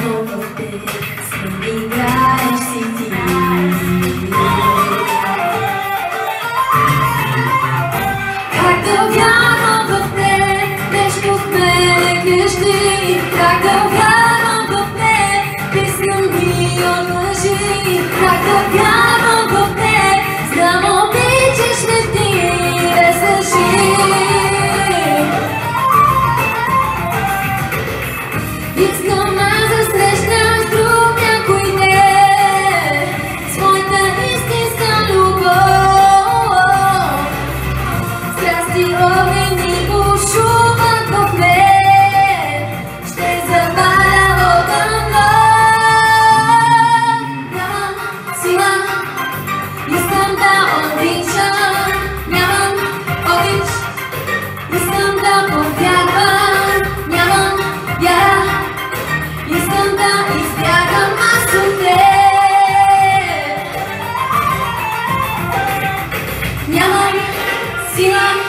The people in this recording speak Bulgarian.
дорогах ты С ним Как да вярвам в те, нещо от мен кажеш ти Как да вярвам Сила